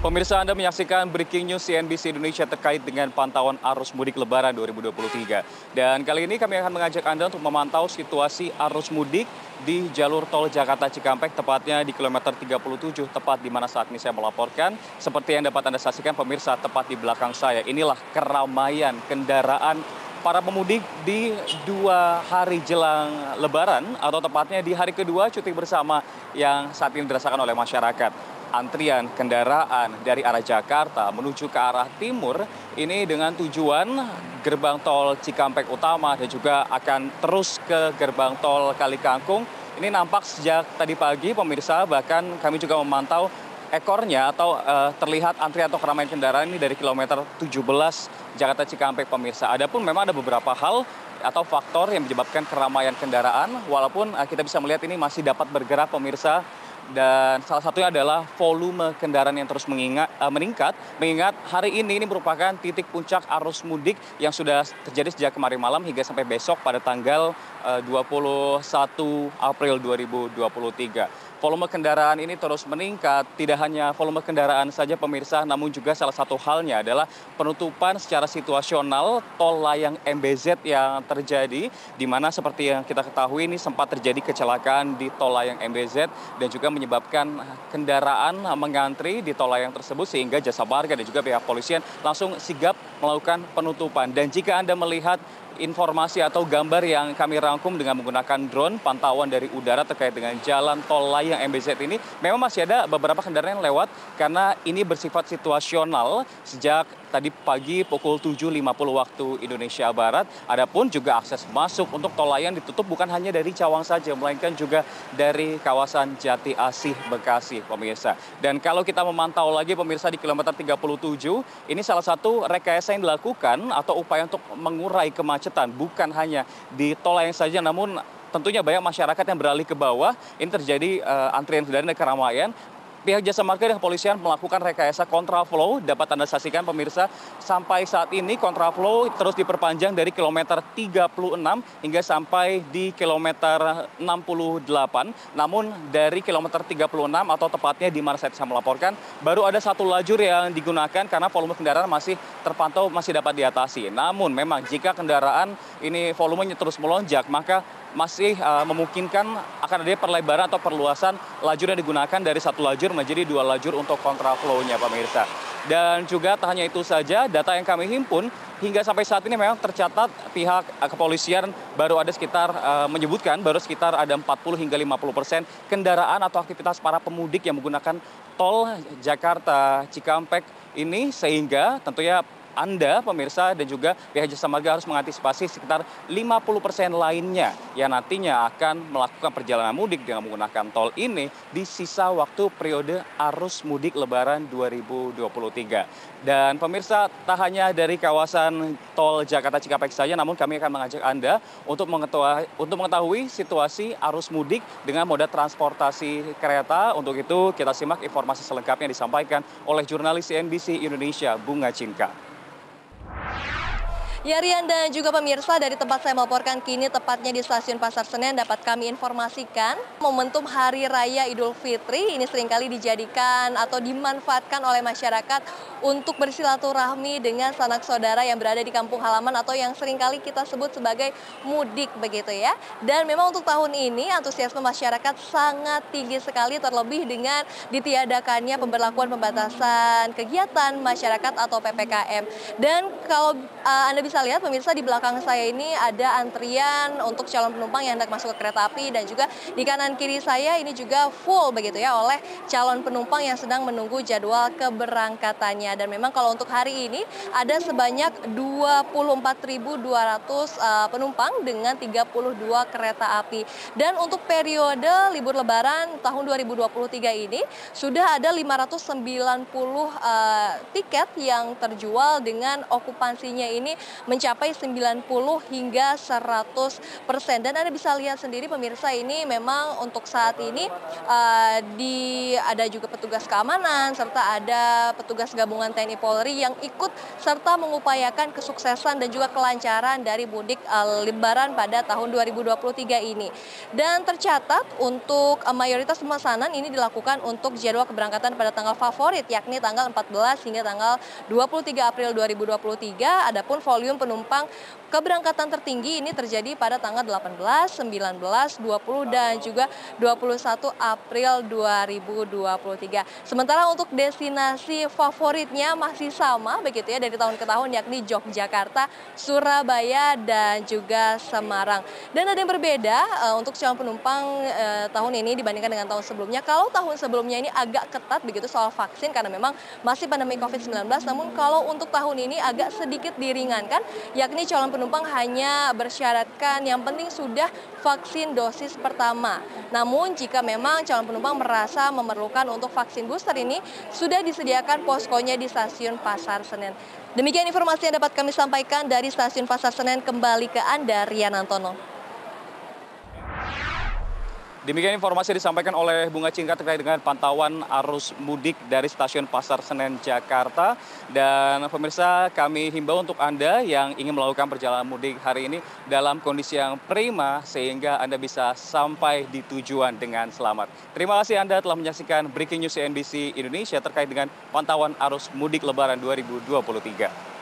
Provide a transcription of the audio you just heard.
Pemirsa Anda menyaksikan Breaking News CNBC Indonesia terkait dengan pantauan arus mudik Lebaran 2023. Dan kali ini kami akan mengajak Anda untuk memantau situasi arus mudik di jalur tol Jakarta Cikampek, tepatnya di kilometer 37, tepat di mana saat ini saya melaporkan. Seperti yang dapat Anda saksikan pemirsa, tepat di belakang saya. Inilah keramaian kendaraan para pemudik di dua hari jelang Lebaran atau tepatnya di hari kedua cuti bersama yang saat ini dirasakan oleh masyarakat antrian kendaraan dari arah Jakarta menuju ke arah timur ini dengan tujuan gerbang tol Cikampek Utama dan juga akan terus ke gerbang tol Kalikangkung. Ini nampak sejak tadi pagi pemirsa bahkan kami juga memantau ekornya atau uh, terlihat antrian atau keramaian kendaraan ini dari kilometer 17 Jakarta Cikampek pemirsa. Adapun memang ada beberapa hal atau faktor yang menyebabkan keramaian kendaraan walaupun uh, kita bisa melihat ini masih dapat bergerak pemirsa dan salah satunya adalah volume kendaraan yang terus mengingat, uh, meningkat mengingat hari ini ini merupakan titik puncak arus mudik yang sudah terjadi sejak kemarin malam hingga sampai besok pada tanggal 21 April 2023 volume kendaraan ini terus meningkat. Tidak hanya volume kendaraan saja pemirsa, namun juga salah satu halnya adalah penutupan secara situasional tol layang MBZ yang terjadi, di mana seperti yang kita ketahui ini sempat terjadi kecelakaan di tol layang MBZ dan juga menyebabkan kendaraan mengantri di tol layang tersebut sehingga jasa marga dan juga pihak polisian langsung sigap melakukan penutupan. Dan jika Anda melihat informasi atau gambar yang kami rangkum dengan menggunakan drone pantauan dari udara terkait dengan jalan tol layang MBZ ini memang masih ada beberapa kendaraan yang lewat karena ini bersifat situasional sejak tadi pagi pukul 7.50 waktu Indonesia Barat. Adapun juga akses masuk untuk tol layang ditutup bukan hanya dari Cawang saja, melainkan juga dari kawasan Jati Asih Bekasi, pemirsa. Dan kalau kita memantau lagi pemirsa di kilometer 37, ini salah satu rekayasa yang dilakukan atau upaya untuk mengurai kemacetan bukan hanya di tol layang saja namun tentunya banyak masyarakat yang beralih ke bawah. Ini terjadi uh, antrian kendaraan dan keramaian pihak jasa marga dan kepolisian melakukan rekayasa kontraflow. Dapat Anda saksikan pemirsa, sampai saat ini kontraflow terus diperpanjang dari kilometer 36 hingga sampai di kilometer 68. Namun dari kilometer 36 atau tepatnya di mana saya bisa melaporkan, baru ada satu lajur yang digunakan karena volume kendaraan masih terpantau masih dapat diatasi. Namun memang jika kendaraan ini volumenya terus melonjak, maka masih uh, memungkinkan akan ada perlebaran atau perluasan lajur yang digunakan dari satu lajur menjadi dua lajur untuk kontraflow-nya pemirsa. Dan juga tak hanya itu saja, data yang kami himpun hingga sampai saat ini memang tercatat pihak kepolisian baru ada sekitar uh, menyebutkan baru sekitar ada 40 hingga 50 persen kendaraan atau aktivitas para pemudik yang menggunakan tol Jakarta Cikampek ini sehingga tentunya anda, pemirsa, dan juga pihak jasa marga harus mengantisipasi sekitar 50 persen lainnya yang nantinya akan melakukan perjalanan mudik dengan menggunakan tol ini di sisa waktu periode arus mudik lebaran 2023. Dan pemirsa, tak hanya dari kawasan tol Jakarta Cikampek saja, namun kami akan mengajak Anda untuk mengetahui, untuk mengetahui situasi arus mudik dengan moda transportasi kereta. Untuk itu, kita simak informasi selengkapnya disampaikan oleh jurnalis CNBC Indonesia, Bunga Cinka. Ya Rian dan juga pemirsa dari tempat saya melaporkan kini tepatnya di stasiun Pasar Senen dapat kami informasikan momentum Hari Raya Idul Fitri ini sering kali dijadikan atau dimanfaatkan oleh masyarakat untuk bersilaturahmi dengan sanak saudara yang berada di kampung halaman atau yang sering kali kita sebut sebagai mudik begitu ya. Dan memang untuk tahun ini antusiasme masyarakat sangat tinggi sekali terlebih dengan ditiadakannya pemberlakuan pembatasan kegiatan masyarakat atau PPKM. Dan kalau uh, Anda bisa bisa lihat pemirsa di belakang saya ini ada antrian untuk calon penumpang yang hendak masuk ke kereta api dan juga di kanan kiri saya ini juga full begitu ya oleh calon penumpang yang sedang menunggu jadwal keberangkatannya. Dan memang kalau untuk hari ini ada sebanyak 24.200 uh, penumpang dengan 32 kereta api. Dan untuk periode libur lebaran tahun 2023 ini sudah ada 590 uh, tiket yang terjual dengan okupansinya ini mencapai 90 hingga 100 persen. Dan Anda bisa lihat sendiri pemirsa ini memang untuk saat ini uh, di ada juga petugas keamanan serta ada petugas gabungan TNI Polri yang ikut serta mengupayakan kesuksesan dan juga kelancaran dari mudik uh, Lebaran pada tahun 2023 ini. Dan tercatat untuk uh, mayoritas pemesanan ini dilakukan untuk jadwal keberangkatan pada tanggal favorit yakni tanggal 14 hingga tanggal 23 April 2023. Adapun volume penumpang keberangkatan tertinggi ini terjadi pada tanggal 18, 19, 20 dan juga 21 April 2023. Sementara untuk destinasi favoritnya masih sama begitu ya dari tahun ke tahun yakni Yogyakarta, Surabaya dan juga Semarang. Dan ada yang berbeda uh, untuk calon penumpang uh, tahun ini dibandingkan dengan tahun sebelumnya. Kalau tahun sebelumnya ini agak ketat begitu soal vaksin karena memang masih pandemi COVID-19 namun kalau untuk tahun ini agak sedikit diringankan yakni calon penumpang hanya bersyaratkan yang penting sudah vaksin dosis pertama. Namun jika memang calon penumpang merasa memerlukan untuk vaksin booster ini sudah disediakan poskonya di stasiun Pasar Senen. Demikian informasi yang dapat kami sampaikan dari stasiun Pasar Senen kembali ke Anda Rian Antono. Demikian informasi disampaikan oleh Bunga Cingkat terkait dengan pantauan arus mudik dari stasiun Pasar Senen Jakarta. Dan pemirsa kami himbau untuk Anda yang ingin melakukan perjalanan mudik hari ini dalam kondisi yang prima sehingga Anda bisa sampai di tujuan dengan selamat. Terima kasih Anda telah menyaksikan Breaking News CNBC Indonesia terkait dengan pantauan arus mudik lebaran 2023.